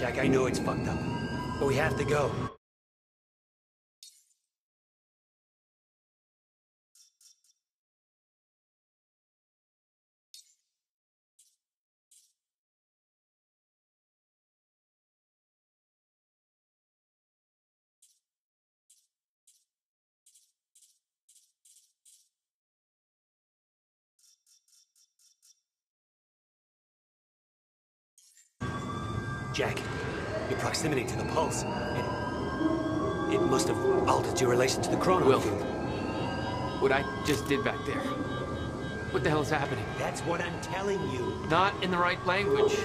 Jack, I know it's fucked up, but we have to go. Jack, your proximity to the pulse. It, it must have altered your relation to the chronon Will. field. What I just did back there. What the hell is happening? That's what I'm telling you. Not in the right language.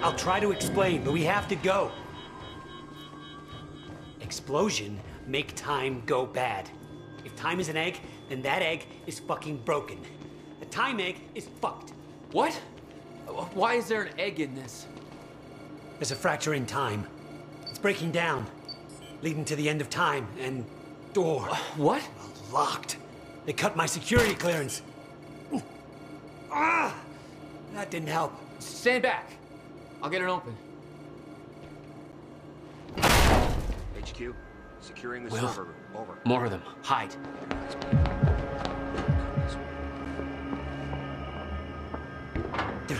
I'll try to explain, but we have to go. Explosion make time go bad. If time is an egg, then that egg is fucking broken. The time egg is fucked. What? Why is there an egg in this? There's a fracture in time. It's breaking down, leading to the end of time, and door What? locked. They cut my security clearance. Ah! That didn't help. Stand back. I'll get it open. HQ, securing the Will. server room. Over. More of them. Hide.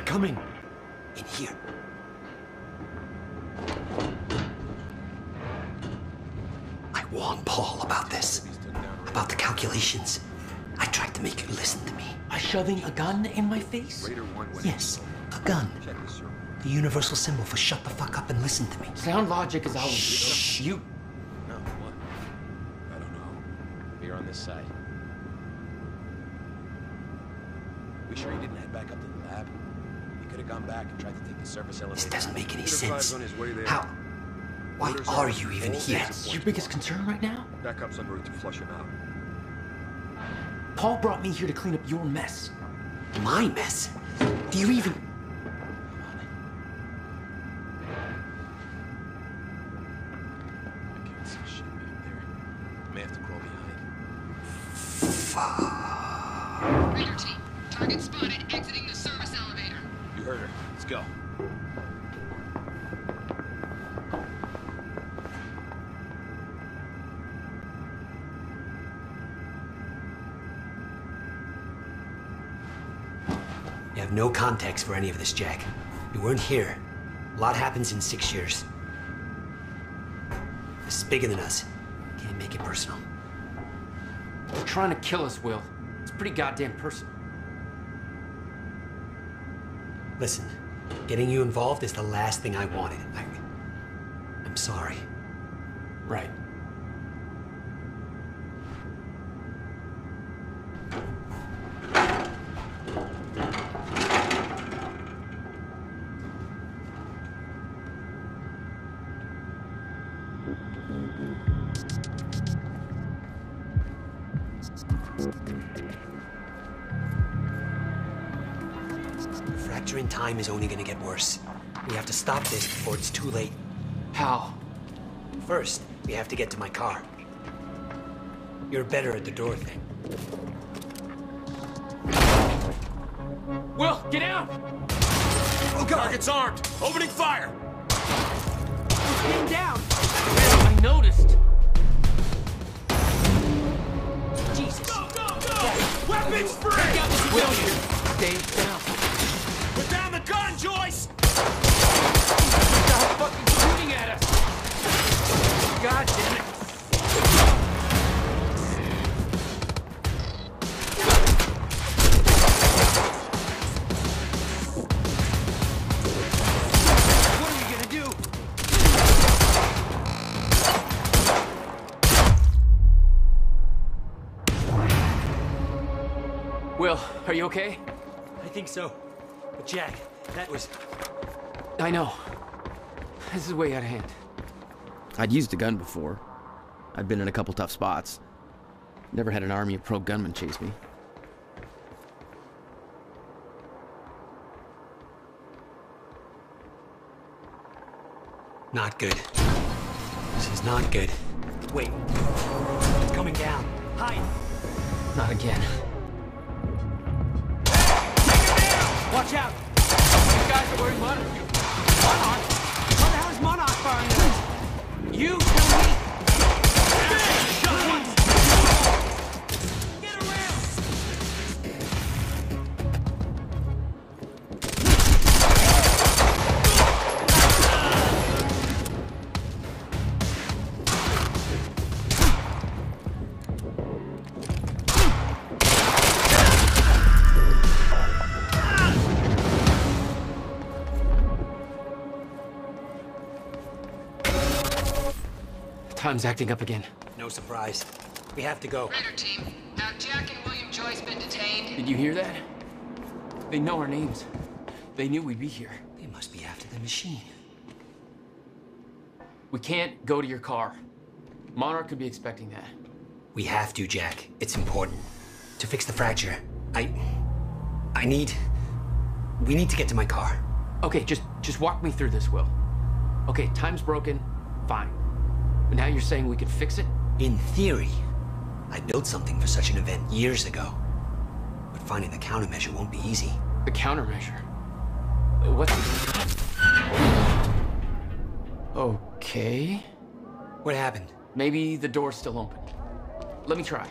Coming. In here. I warned Paul about this. About the calculations. I tried to make you listen to me. By shoving a gun in my face? Raider 1 went Yes, a gun. The universal symbol for shut the fuck up and listen to me. Sound logic is always. Shh, you. No, what? I don't know. Here on this side. We sure you didn't head back up to the lab? You could have gone back and tried to take the surface elevator. This doesn't make any sense. on his way there. How? Why Orders are are you even here? hands. Your biggest concern right now? Backup's en route to flush him out. Paul brought me here to clean up your mess. My mess? Do you even. I can't see shit back there. May have to crawl behind. Raider team, target spotted exiting the service elevator. You heard her. Let's go. You have no context for any of this, Jack. You weren't here. A lot happens in six years. This is bigger than us. Can't make it personal. They're trying to kill us, Will. It's pretty goddamn personal. Listen, getting you involved is the last thing I wanted. I, I'm sorry. Right. The fracture in time is only gonna get worse. We have to stop this before it's too late. How? First, we have to get to my car. You're better at the door thing. Will, get out! Oh, God! Target's armed! Opening fire! Stand down! I noticed. Jesus! Go, go, go! Weapons free! Take out the civilian. Stay down. Put down the gun, Joyce! Stop fucking shooting at us! God damn it! What are you gonna do? Will, are you okay? I think so. But Jack, that was. I know. This is way out of hand. I'd used a gun before. I'd been in a couple tough spots. Never had an army of pro gunmen chase me. Not good. This is not good. Wait. It's coming down. Hide! Not again. Watch out! You guys are wearing monitors. Monarch? What the hell is Monarch firing at us? You kill me! Time's acting up again. No surprise. We have to go. Raider team, have Jack and William Joyce been detained? Did you hear that? They know our names. They knew we'd be here. They must be after the machine. We can't go to your car. Monarch could be expecting that. We have to, Jack. It's important. To fix the fracture. I. I need. We need to get to my car. Okay, just just walk me through this, Will. Okay, time's broken. Fine. But now you're saying we could fix it? In theory, I built something for such an event years ago. But finding the countermeasure won't be easy. The countermeasure. What? Okay. What happened? Maybe the door's still open. Let me try.